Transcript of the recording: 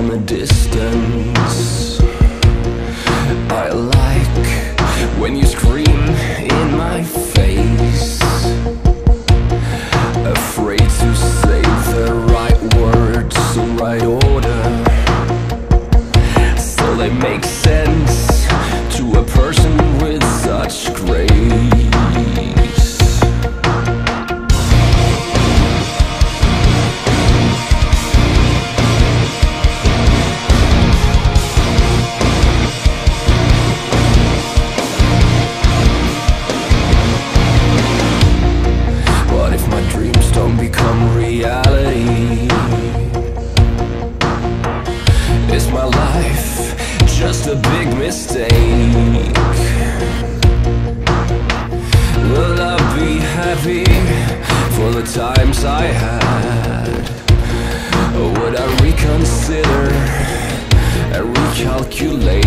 from a distance. I like when you scream in my face. Afraid to say the right words in right order. So they make sense mistake? Will I be happy for the times I had? Or would I reconsider and recalculate?